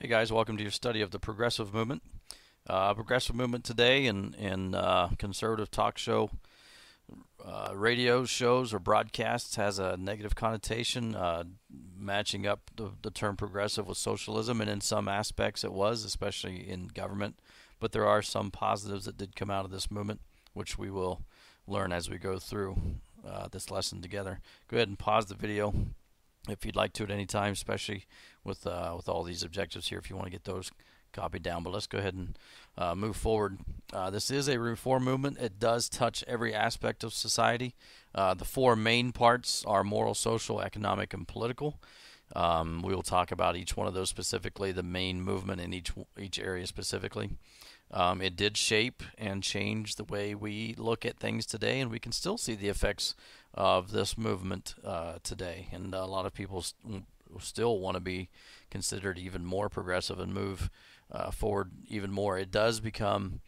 Hey guys, welcome to your study of the progressive movement. Uh, progressive movement today in in uh, conservative talk show, uh, radio shows or broadcasts has a negative connotation, uh, matching up the, the term progressive with socialism, and in some aspects it was, especially in government. But there are some positives that did come out of this movement, which we will learn as we go through uh, this lesson together. Go ahead and pause the video if you'd like to at any time, especially with uh, with all these objectives here. If you want to get those copied down, but let's go ahead and uh, move forward. Uh, this is a reform movement. It does touch every aspect of society. Uh, the four main parts are moral, social, economic, and political. Um, we will talk about each one of those specifically, the main movement in each each area specifically. Um, it did shape and change the way we look at things today, and we can still see the effects of this movement uh, today. And a lot of people st- still want to be considered even more progressive and move uh, forward even more. It does become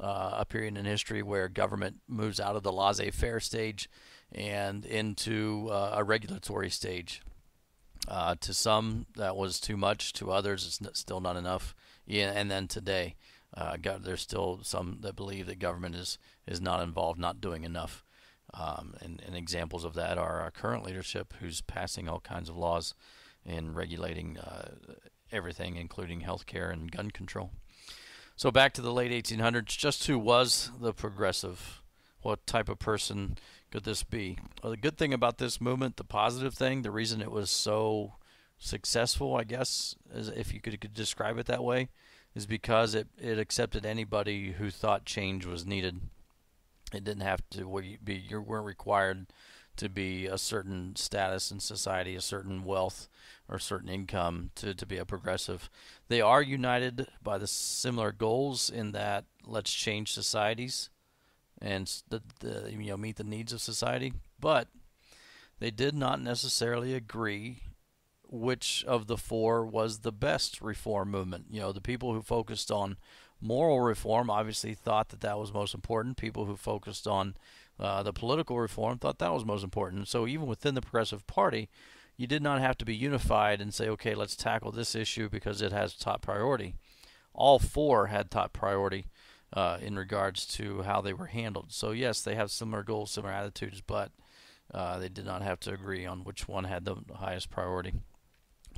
uh, a period in history where government moves out of the laissez faire stage and into uh, a regulatory stage. Uh, to some, that was too much. To others, it's still not enough. Yeah, and then today, uh, there's still some that believe that government is is not involved, not doing enough. Um, and, and, examples of that are our current leadership, who's passing all kinds of laws and regulating uh, everything, including healthcare and gun control. So back to the late 1800s, just who was the progressive? What type of person could this be? Well, the good thing about this movement, the positive thing, the reason it was so successful, I guess, if you could, could describe it that way, is because it, it accepted anybody who thought change was needed. It didn't have to be you weren't required to be a certain status in society, a certain wealth or certain income to, to be a progressive. They are united by the similar goals in that let's change societies and the, the you know meet the needs of society, but they did not necessarily agree which of the four was the best reform movement. You know, the people who focused on moral reform obviously thought that that was most important. People who focused on uh, the political reform thought that was most important. So even within the Progressive Party, you did not have to be unified and say, okay, let's tackle this issue because it has top priority. All four had top priority uh, in regards to how they were handled. So yes, they have similar goals, similar attitudes, but uh, they did not have to agree on which one had the highest priority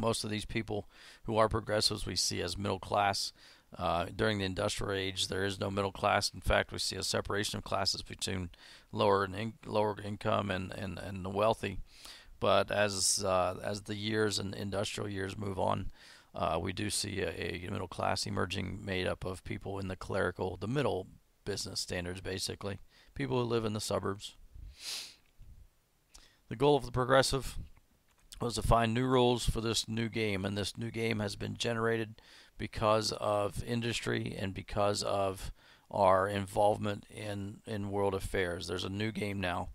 most of these people who are progressives we see as middle class. Uh, during the industrial age, there is no middle class. In fact, we see a separation of classes between lower and in, lower income and, and, and the wealthy. But as uh, as the years and industrial years move on, uh, we do see a, a, middle class emerging, made up of people in the clerical, the middle business standards, basically people who live in the suburbs. The goal of the progressive was to find new rules for this new game, and this new game has been generated because of industry and because of our involvement in in world affairs. There's a new game now,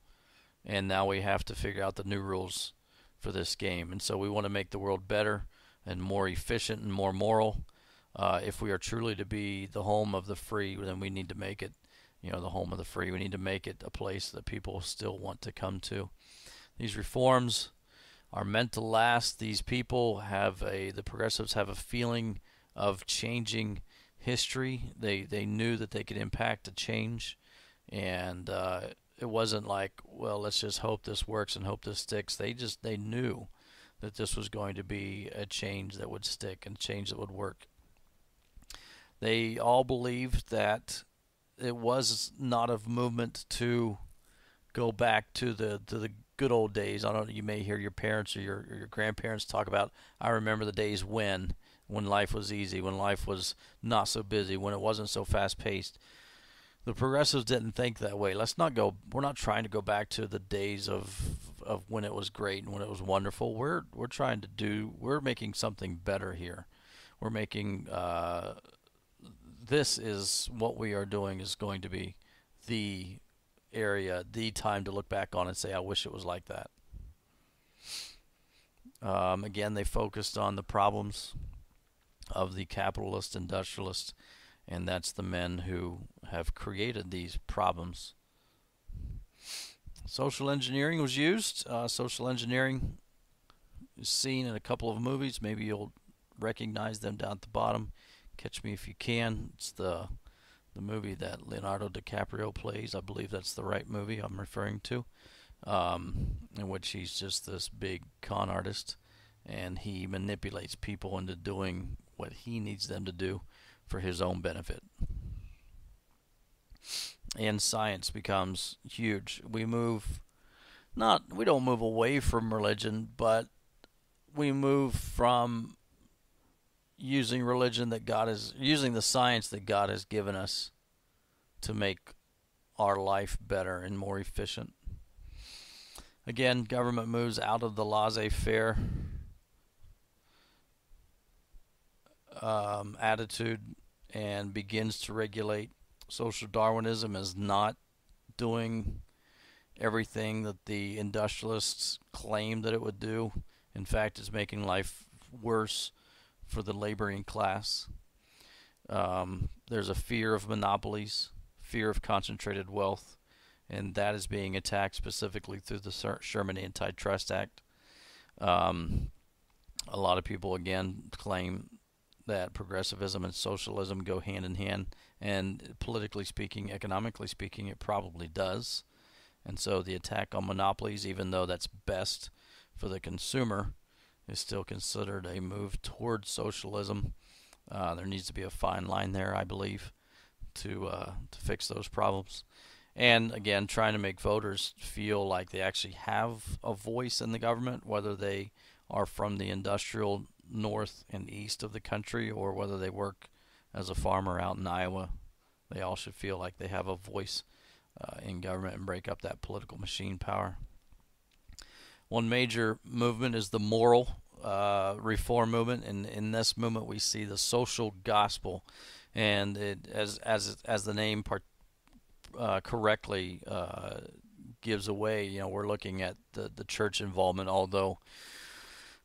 and now we have to figure out the new rules for this game. And so we want to make the world better and more efficient and more moral. Uh, if we are truly to be the home of the free, then we need to make it, you know, the home of the free. We need to make it a place that people still want to come to. These reforms are meant to last. These people have a the progressives have a feeling of changing history. They they knew that they could impact a change, and uh, it wasn't like well let's just hope this works and hope this sticks. They just they knew that this was going to be a change that would stick and change that would work. They all believed that it was not a movement to go back to the to the good old days. I don't know. You may hear your parents or your or your grandparents talk about. I remember the days when when life was easy, when life was not so busy, when it wasn't so fast paced. The progressives didn't think that way. Let's not go. We're not trying to go back to the days of of when it was great and when it was wonderful. We're we're trying to do. We're making something better here. We're making. Uh, this is what we are doing is going to be the area the time to look back on and say, I wish it was like that. Um, again, they focused on the problems of the capitalist industrialist, and that's the men who have created these problems. Social engineering was used. Uh, social engineering is seen in a couple of movies. Maybe you'll recognize them down at the bottom. Catch Me If You Can. It's the the movie that Leonardo DiCaprio plays. I believe that's the right movie I'm referring to, um, in which he's just this big con artist, and he manipulates people into doing what he needs them to do for his own benefit. And science becomes huge. We move not we don't move away from religion, but we move from using religion that God is using the science that God has given us to make our life better and more efficient. Again, government moves out of the laissez-faire um, attitude and begins to regulate. Social Darwinism is not doing everything that the industrialists claim that it would do. In fact, it's making life worse for the laboring class. Um, there's a fear of monopolies, fear of concentrated wealth, and that is being attacked specifically through the Sherman Antitrust Act. Um, a lot of people, again, claim that progressivism and socialism go hand in hand, and politically speaking, economically speaking, it probably does. And so the attack on monopolies, even though that's best for the consumer, is still considered a move towards socialism. Uh, there needs to be a fine line there, I believe, to uh, to fix those problems. And again, trying to make voters feel like they actually have a voice in the government, whether they are from the industrial north and east of the country or whether they work as a farmer out in Iowa. They all should feel like they have a voice uh, in government and break up that political machine power. One major movement is the moral uh, reform movement, and in this movement we see the social gospel, and it, as as as the name part, uh, correctly uh, gives away, you know, we're looking at the the church involvement, although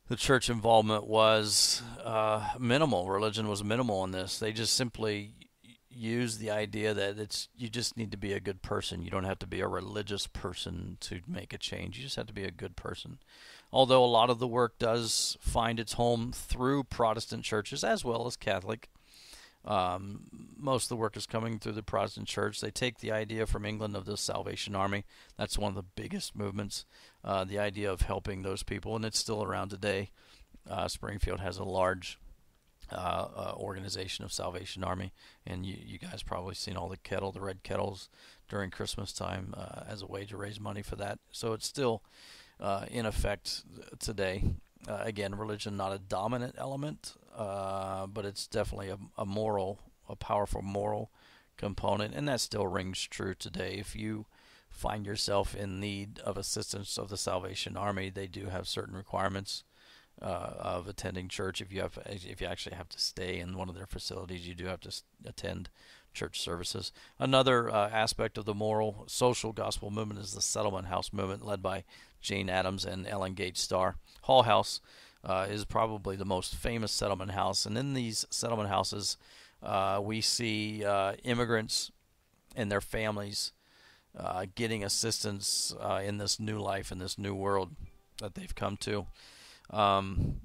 the church involvement was uh, minimal. Religion was minimal in this. They just simply use the idea that it's you just need to be a good person. You don't have to be a religious person to make a change. You just have to be a good person. Although a lot of the work does find its home through Protestant churches as well as Catholic. Um, most of the work is coming through the Protestant church. They take the idea from England of the Salvation Army. That's one of the biggest movements. Uh, the idea of helping those people, and it's still around today. Uh, Springfield has a large uh, uh, organization of Salvation Army, and you, you guys probably seen all the kettle, the red kettles during Christmas time uh, as a way to raise money for that. So it's still uh, in effect today. Again, religion not a dominant element, but it's definitely a, a moral, a powerful moral component, and that still rings true today. If you find yourself in need of assistance of the Salvation Army, they do have certain requirements uh, of attending church. If you have, if you actually have to stay in one of their facilities, you do have to attend church services. Another uh, aspect of the moral social gospel movement is the settlement house movement, led by Jane Addams and Ellen Gates Starr. Hull House uh, is probably the most famous settlement house, and in these settlement houses, uh, we see uh, immigrants and their families uh, getting assistance in this new life in this new world that they've come to. Um,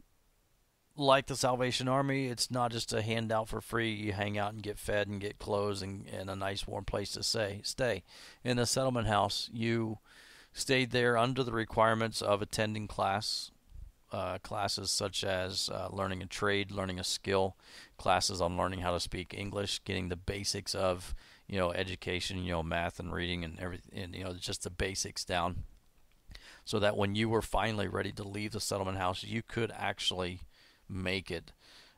like the Salvation Army, it's not just a handout for free. You hang out and get fed and get clothes and, and a nice warm place to stay. Stay in the settlement house. You stayed there under the requirements of attending class, uh, classes such as uh, learning a trade, learning a skill, classes on learning how to speak English, getting the basics of you know education, you know math and reading and everything, and, you know just the basics down so that when you were finally ready to leave the settlement house, you could actually make it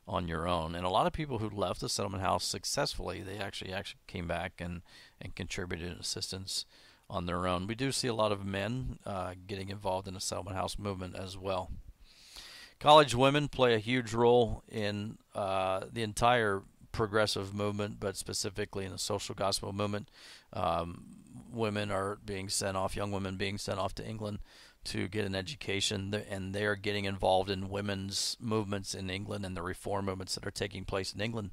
on your own. And a lot of people who left the settlement house successfully, they actually actually came back and and contributed assistance on their own. We do see a lot of men uh, getting involved in the settlement house movement as well. College women play a huge role in uh, the entire progressive movement, but specifically in the social gospel movement. Um, women are being sent off, young women being sent off to England to get an education, and they are getting involved in women's movements in England and the reform movements that are taking place in England,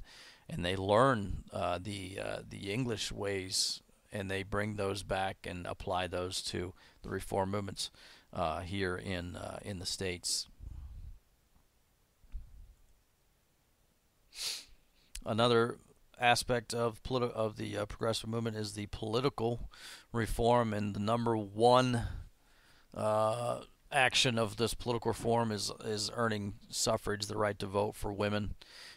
and they learn uh, the uh, the English ways, and they bring those back and apply those to the reform movements uh, here in uh, in the states. Another aspect of politi- of the uh, progressive movement is the political reform, and the number one uh, action of this political reform is is earning suffrage, the right to vote for women.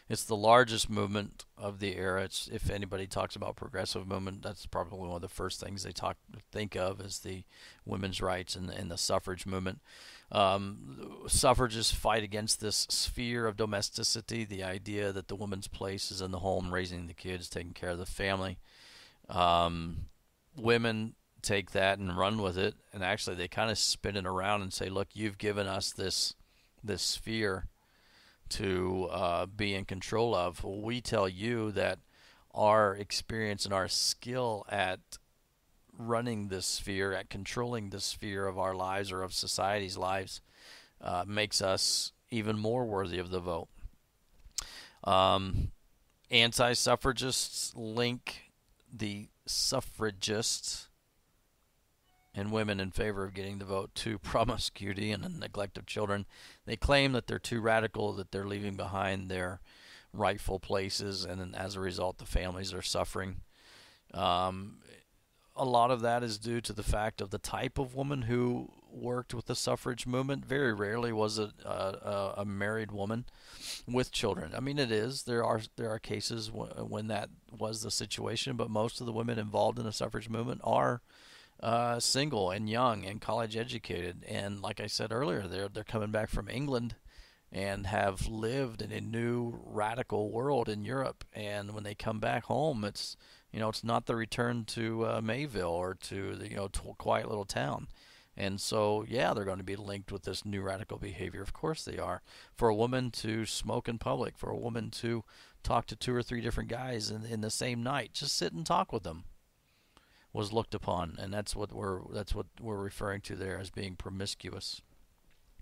It's the largest movement of the era. It's, if anybody talks about progressive movement, that's probably one of the first things they talk think of is the women's rights and, and the suffrage movement. Um, suffragists fight against this sphere of domesticity, the idea that the woman's place is in the home, raising the kids, taking care of the family. Um, women take that and run with it, and actually they kind of spin it around and say, "Look, you've given us this this sphere to uh, be in control of." We tell you that our experience and our skill at running this sphere, at controlling the sphere of our lives or of society's lives, uh, makes us even more worthy of the vote. Um, Anti suffragists link the suffragists and women in favor of getting the vote to promiscuity and the neglect of children. They claim that they're too radical, that they're leaving behind their rightful places, and as a result, the families are suffering. Um, a lot of that is due to the fact of the type of woman who worked with the suffrage movement. Very rarely was it a, a, married woman with children. I mean, it is. There are there are cases when that was the situation, but most of the women involved in the suffrage movement are uh, single and young and college educated. And like I said earlier, they're they're coming back from England and have lived in a new radical world in Europe. And when they come back home, it's you know, it's not the return to uh, Mayville or to the you know quiet little town. And so, yeah, they're going to be linked with this new radical behavior. Of course, they are. For a woman to smoke in public, for a woman to talk to two or three different guys in, in the same night, just sit and talk with them, was looked upon, and that's what we're that's what we're referring to there as being promiscuous.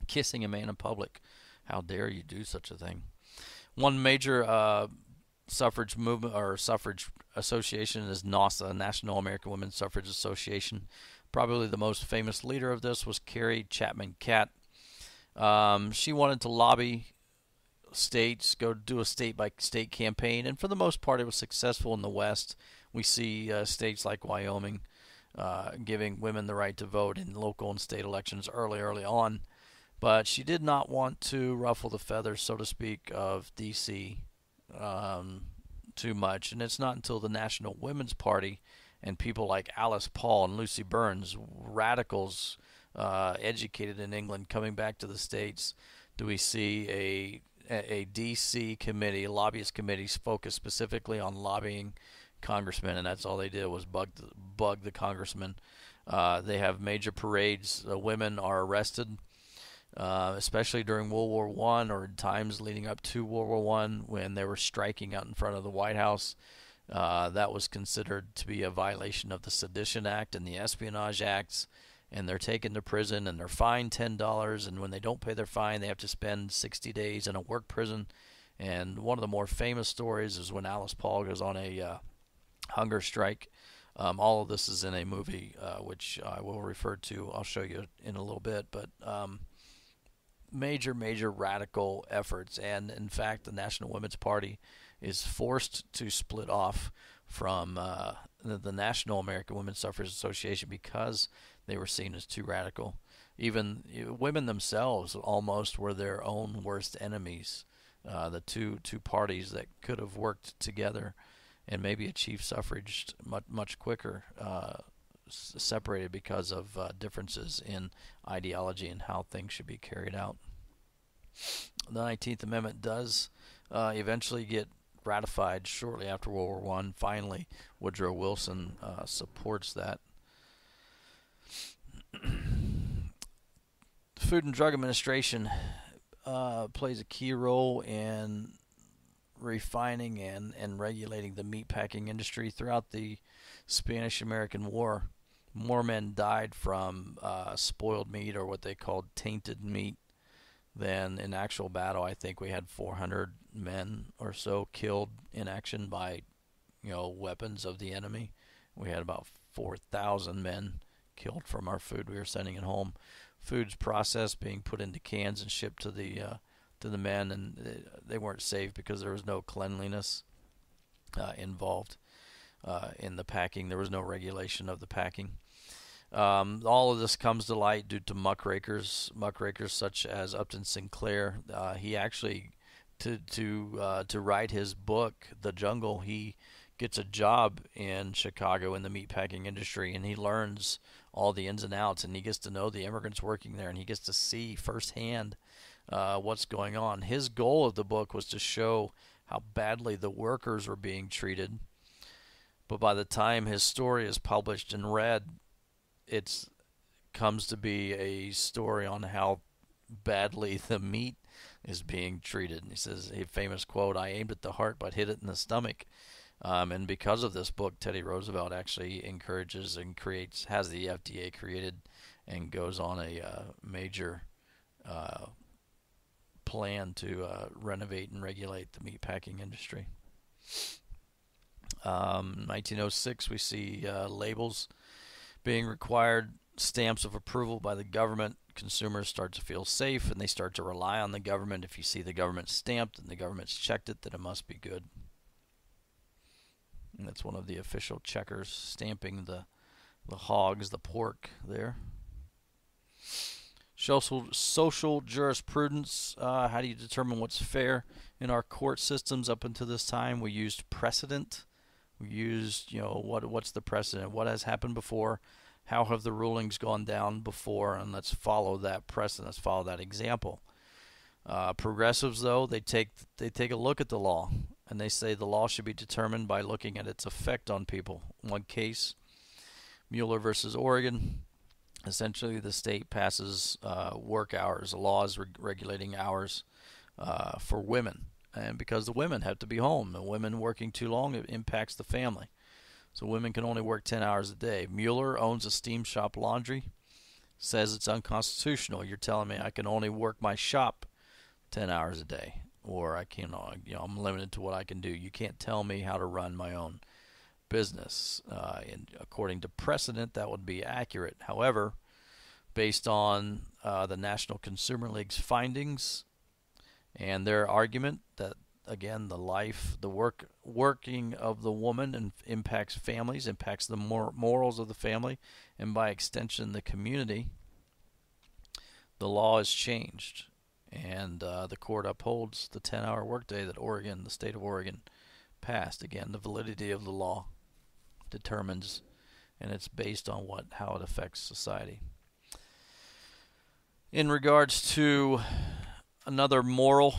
Kissing a man in public, how dare you do such a thing? One major uh, suffrage movement or suffrage association is NAWSA, National American Women's Suffrage Association. Probably the most famous leader of this was Carrie Chapman Catt. Um, she wanted to lobby states, go do a state by state campaign, and for the most part, it was successful in the West. We see uh, states like Wyoming uh, giving women the right to vote in local and state elections early, early on. But she did not want to ruffle the feathers, so to speak, of D.C um, too much. And it's not until the National Women's Party and people like Alice Paul and Lucy Burns, radicals uh, educated in England, coming back to the states, do we see a a DC committee, lobbyist committees focused specifically on lobbying congressmen, and that's all they did was bug the, bug the congressmen. Uh, they have major parades. Uh, women are arrested uh, especially during World War One or times leading up to World War One when they were striking out in front of the White House. Uh, that was considered to be a violation of the Sedition Act and the Espionage Acts, and they're taken to prison and they're fined ten dollars. And when they don't pay their fine, they have to spend 60 days in a work prison. And one of the more famous stories is when Alice Paul goes on a uh, hunger strike. Um, all of this is in a movie, uh, which I will refer to. I'll show you in a little bit, but. Um, major, major radical efforts. And in fact, the National Women's Party is forced to split off from uh, the, the, National American Women's Suffrage Association because they were seen as too radical. Even women themselves almost were their own worst enemies. Uh, the two two parties that could have worked together and maybe achieved suffrage much much quicker uh, separated because of uh, differences in ideology and how things should be carried out. The 19th Amendment does uh, eventually get ratified shortly after World War One. Finally, Woodrow Wilson uh, supports that. The Food and Drug Administration uh, plays a key role in refining and, and regulating the meatpacking industry throughout the Spanish American War more men died from uh, spoiled meat or what they called tainted meat than in actual battle. I think we had 400 men or so killed in action by, you know, weapons of the enemy. We had about 4,000 men killed from our food we were sending it home. Food's processed, being put into cans and shipped to the uh, to the men, and they weren't safe because there was no cleanliness. uh, involved uh, in the packing. There was no regulation of the packing. Um, all of this comes to light due to muckrakers, muckrakers such as Upton Sinclair. Uh, he actually, to to uh, to write his book, The Jungle, he gets a job in Chicago in the meatpacking industry, and he learns all the ins and outs, and he gets to know the immigrants working there, and he gets to see firsthand uh, what's going on. His goal of the book was to show how badly the workers were being treated. But by the time his story is published and read, it comes to be a story on how badly the meat is being treated. And he says a famous quote: "I aimed at the heart, but hit it in the stomach." Um, and because of this book, Teddy Roosevelt actually encourages and creates, has the FDA created, and goes on a uh, major uh, plan to uh, renovate and regulate the meatpacking industry. Um, 1906, we see uh, labels being required, stamps of approval by the government. Consumers start to feel safe and they start to rely on the government. If you see the government stamped and the government's checked it, then it must be good. That's one of the official checkers stamping the the hogs, the pork there. Social social jurisprudence. Uh, how do you determine what's fair in our court systems? Up until this time, we used precedent. We used, you know, what what's the precedent? What has happened before? How have the rulings gone down before? And let's follow that precedent. Let's follow that example. Uh, progressives, though, they take they take a look at the law and they say the law should be determined by looking at its effect on people. One case, Muller versus Oregon. Essentially, the state passes uh, work hours, laws reg- regulating hours uh, for women and because the women have to be home. The women working too long it impacts the family. So women can only work 10 hours a day. Muller owns a steam shop laundry, says it's unconstitutional. You're telling me I can only work my shop 10 hours a day, or I can, uh, you know, I'm limited to what I can do. You can't tell me how to run my own business. Uh, and according to precedent, that would be accurate. However, based on uh, the National Consumer League's findings, and their argument that again the life the work working of the woman and impacts families impacts the mor- morals of the family and by extension the community the law is changed and uh, the court upholds the 10 hour workday that Oregon the state of Oregon passed again the validity of the law determines and it's based on what how it affects society in regards to another moral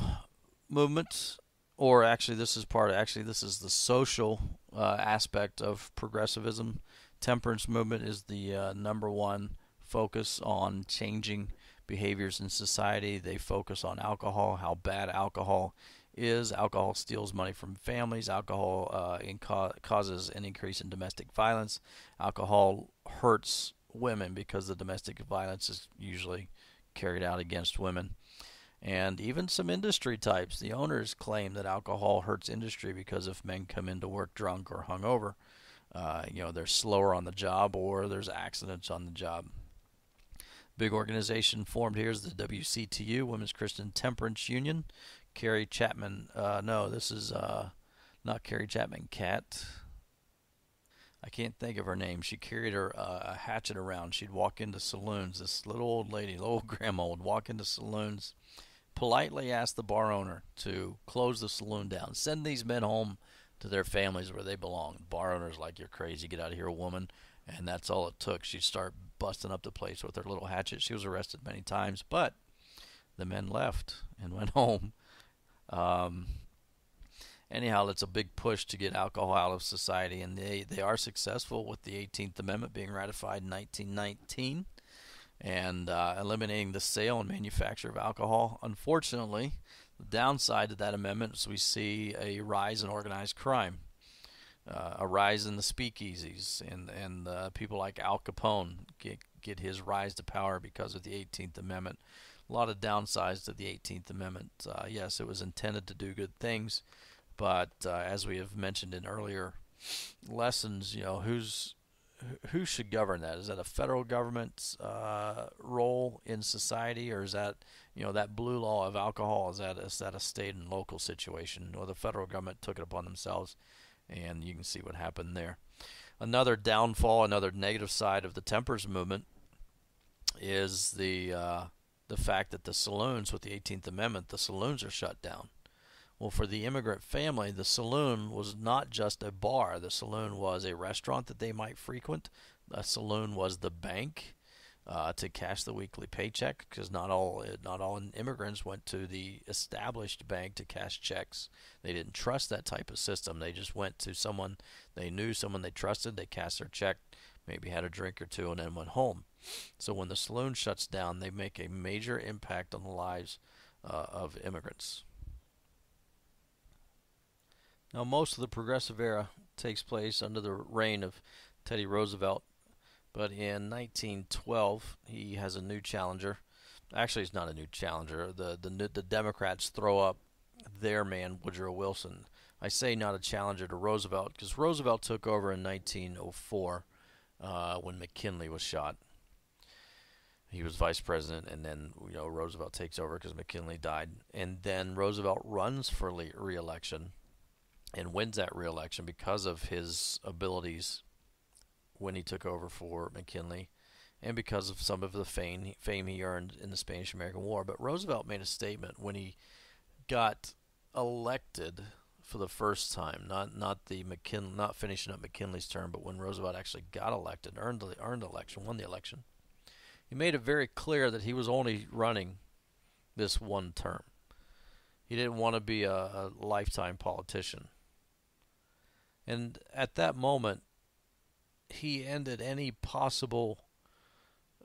movement, or actually, this is part. Of, actually, this is the social uh, aspect of progressivism. Temperance movement is the uh, number one focus on changing behaviors in society. They focus on alcohol, how bad alcohol is. Alcohol steals money from families. Alcohol uh, causes an increase in domestic violence. Alcohol hurts women because the domestic violence is usually carried out against women and even some industry types. The owners claim that alcohol hurts industry because if men come into work drunk or hungover, uh, you know they're slower on the job or there's accidents on the job. Big organization formed here is the WCTU, Women's Christian Temperance Union. Carrie Chapman, uh, no, this is uh, not Carrie Chapman, Catt. I can't think of her name. She carried her uh, a hatchet around. She'd walk into saloons. This little old lady, little old grandma, would walk into saloons politely ask the bar owner to close the saloon down, send these men home to their families where they belong. Bar owner's like, "You're crazy, get out of here, woman." And that's all it took. She'd start busting up the place with her little hatchet. She was arrested many times, but the men left and went home. Um, anyhow, it's a big push to get alcohol out of society, and they, they are successful with the 18th Amendment being ratified in 1919 and uh, eliminating the sale and manufacture of alcohol. Unfortunately, the downside to that amendment is we see a rise in organized crime, uh, a rise in the speakeasies, and and uh, people like Al Capone get get his rise to power because of the 18th Amendment. A lot of downsides to the 18th Amendment. Uh, yes, it was intended to do good things, but uh, as we have mentioned in earlier lessons, you know, who's who should govern that? Is that a federal government uh, role in society, or is that you know that blue law of alcohol? Is that is that a state and local situation, or the federal government took it upon themselves and you can see what happened there. Another downfall, another negative side of the tempers movement is the uh, the fact that the saloons, with the 18th Amendment, the saloons are shut down. Well, for the immigrant family, the saloon was not just a bar. The saloon was a restaurant that they might frequent. The saloon was the bank uh, to cash the weekly paycheck because not all not all immigrants went to the established bank to cash checks. They didn't trust that type of system. They just went to someone they knew, someone they trusted. They cashed their check, maybe had a drink or two, and then went home. So when the saloon shuts down, they make a major impact on the lives uh, of immigrants. Now, most of the progressive era takes place under the reign of Teddy Roosevelt but in 1912, he has a new challenger. Actually, he's not a new challenger. The the the Democrats throw up their man Woodrow Wilson. I say not a challenger to Roosevelt because Roosevelt took over in 1904 uh, when McKinley was shot. He was vice president, and then you know Roosevelt takes over because McKinley died, and then Roosevelt runs for re-election and wins that re-election because of his abilities when he took over for McKinley and because of some of the fame, fame he earned in the Spanish American War. But Roosevelt made a statement when he got elected for the first time, not not the McKinley, not finishing up McKinley's term, but when Roosevelt actually got elected, earned the earned the election, won the election. He made it very clear that he was only running this one term. He didn't want to be a, a lifetime politician. And at that moment, he ended any possible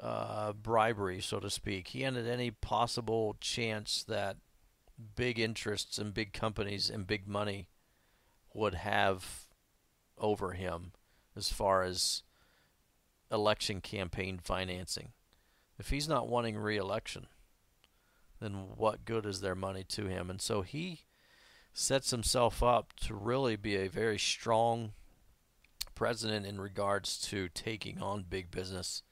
uh, bribery, so to speak. He ended any possible chance that big interests and big companies and big money would have over him as far as election campaign financing. If he's not wanting re-election, then what good is their money to him? And so he sets himself up to really be a very strong president in regards to taking on big business.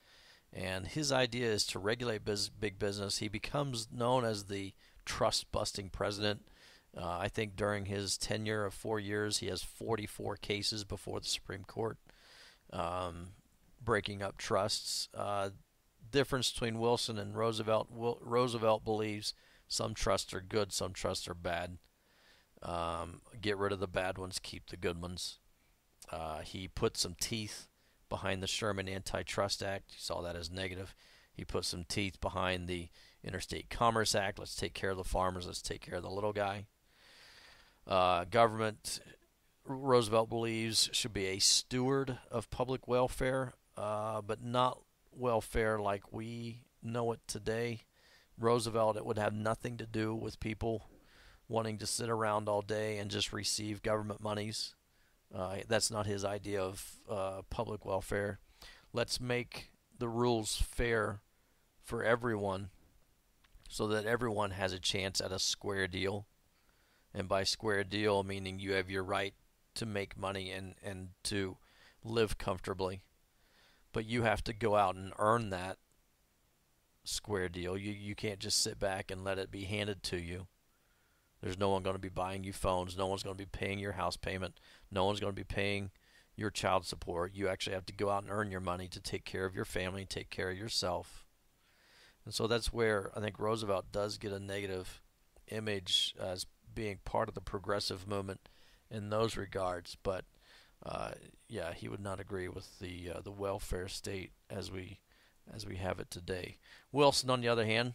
And his idea is to regulate biz- big business. He becomes known as the trust busting president. Uh, I think during his tenure of four years, he has 44 cases before the Supreme Court, um, breaking up trusts. Uh, difference between Wilson and Roosevelt Wil- Roosevelt believes some trusts are good, some trusts are bad. Um, get rid of the bad ones, keep the good ones. Uh, he put some teeth behind the Sherman Antitrust Act. You saw that as negative. He put some teeth behind the Interstate Commerce Act. Let's take care of the farmers. Let's take care of the little guy. Uh, government, Roosevelt believes, should be a steward of public welfare, uh, but not welfare like we know it today. Roosevelt, it would have nothing to do with people wanting to sit around all day and just receive government monies. Uh, that's not his idea of uh, public welfare. Let's make the rules fair for everyone so that everyone has a chance at a square deal. And by square deal, meaning you have your right to make money and, and to live comfortably. But you have to go out and earn that square deal. You, you can't just sit back and let it be handed to you. There's no one going to be buying you phones. No one's going to be paying your house payment. No one's going to be paying your child support. You actually have to go out and earn your money to take care of your family, take care of yourself. And so that's where I think Roosevelt does get a negative image as being part of the progressive movement in those regards. But uh, yeah, he would not agree with the uh, the welfare state as we as we have it today. Wilson, on the other hand,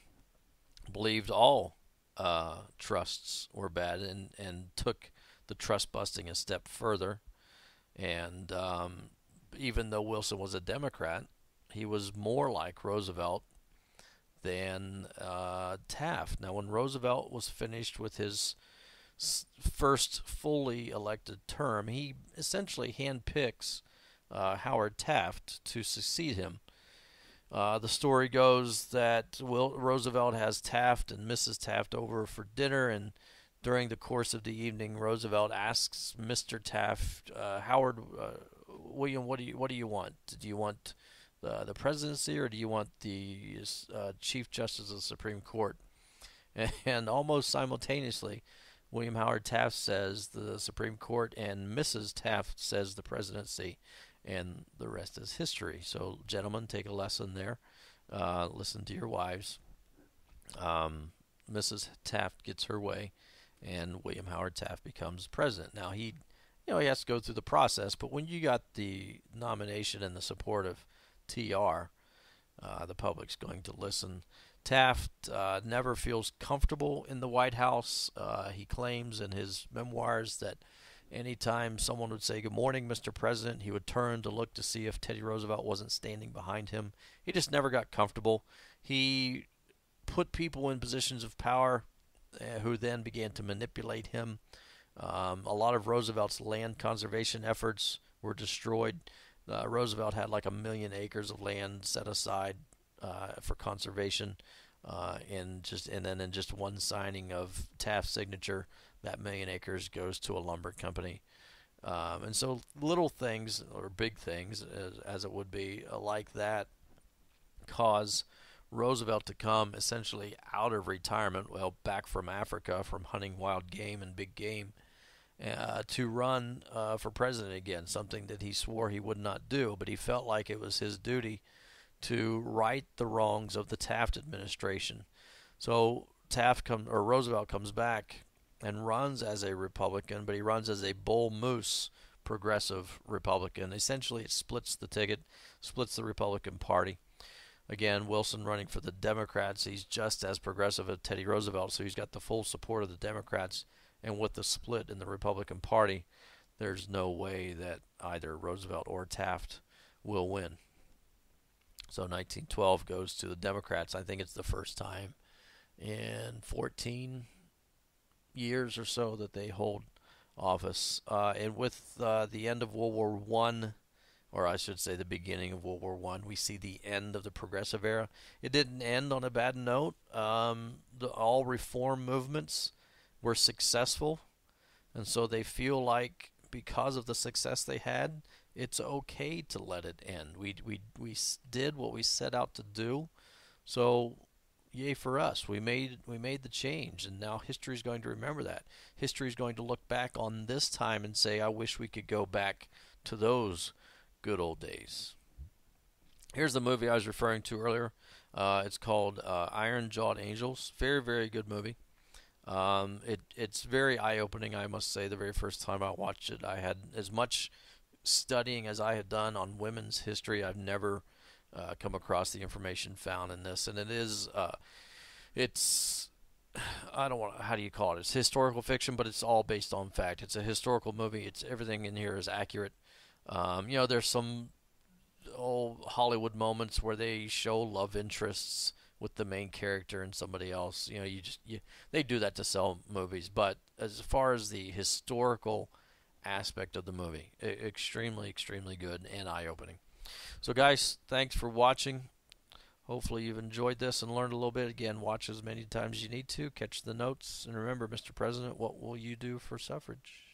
believed all uh, trusts were bad and, and took the trust busting a step further. And um, even though Wilson was a Democrat, he was more like Roosevelt than uh, Taft. Now, when Roosevelt was finished with his first fully elected term, he essentially handpicks uh, Howard Taft to succeed him. Uh, the story goes that Will, Roosevelt has Taft and Mrs. Taft over for dinner, and during the course of the evening, Roosevelt asks Mr. Taft, uh, Howard, uh, William, what do you what do you want? Do you want the the presidency or do you want the uh, Chief Justice of the Supreme Court? And almost simultaneously, William Howard Taft says the Supreme Court, and Mrs. Taft says the presidency, and the rest is history. So, gentlemen, take a lesson there. Uh, listen to your wives. Um, Mrs. Taft gets her way, and William Howard Taft becomes president. Now he, you know, he has to go through the process. But when you got the nomination and the support of TR, uh, the public's going to listen. Taft uh, never feels comfortable in the White House. Uh, he claims in his memoirs that anytime someone would say, Good morning, Mr. President, he would turn to look to see if Teddy Roosevelt wasn't standing behind him. He just never got comfortable. He put people in positions of power uh, who then began to manipulate him. Um, a lot of Roosevelt's land conservation efforts were destroyed. Uh, Roosevelt had like a million acres of land set aside uh, for conservation, uh, and just and then in just one signing of Taft's signature, that million acres goes to a lumber company. Um, and so little things or big things, as, as it would be, like that, cause Roosevelt to come essentially out of retirement, well, back from Africa, from hunting wild game and big game, uh, to run uh, for president again, something that he swore he would not do, but he felt like it was his duty to right the wrongs of the Taft administration. So Taft come or Roosevelt comes back and runs as a Republican, but he runs as a bull moose progressive Republican. Essentially, it splits the ticket, splits the Republican Party. Again, Wilson running for the Democrats. He's just as progressive as Teddy Roosevelt, so he's got the full support of the Democrats. And with the split in the Republican Party, there's no way that either Roosevelt or Taft will win. So 1912 goes to the Democrats. I think it's the first time in 14 years or so that they hold office. Uh, and with uh, the end of World War One, or I should say the beginning of World War One, we see the end of the Progressive era. It didn't end on a bad note. Um, the, all reform movements were successful, and so they feel like because of the success they had, it's okay to let it end. We we we did what we set out to do, so yay for us. We made we made the change, and now history is going to remember that. History is going to look back on this time and say, "I wish we could go back to those good old days." Here's the movie I was referring to earlier. Uh, it's called uh, Iron Jawed Angels. Very very good movie. Um, it it's very eye opening. I must say, the very first time I watched it, I had as much studying as I have done on women's history, I've never uh, come across the information found in this, and it is uh, it's I don't want how do you call it? It's historical fiction, but it's all based on fact. It's a historical movie. It's everything in here is accurate. Um, you know, there's some old Hollywood moments where they show love interests with the main character and somebody else. You know, you just you, they do that to sell movies, but as far as the historical aspect of the movie. extremely, extremely good and eye opening. So, guys, thanks for watching. Hopefully, you've enjoyed this and learned a little bit. Again, watch as many times as you need to, catch the notes, and remember, Mr. President, what will you do for suffrage?